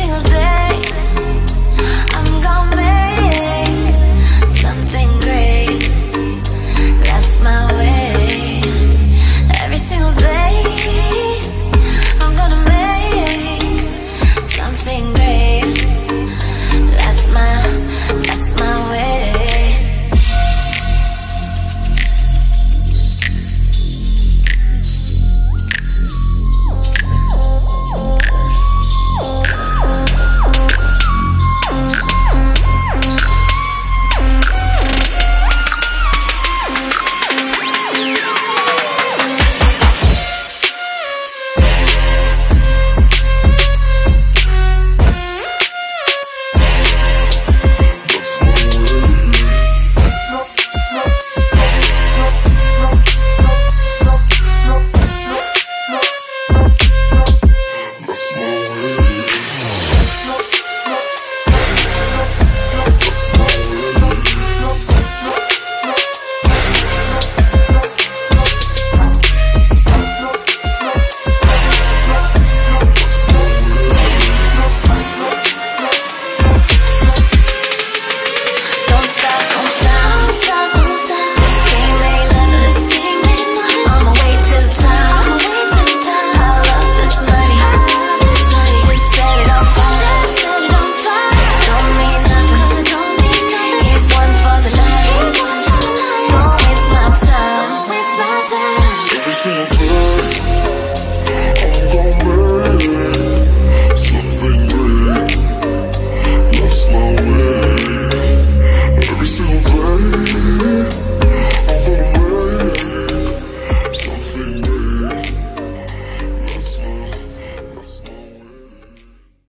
single day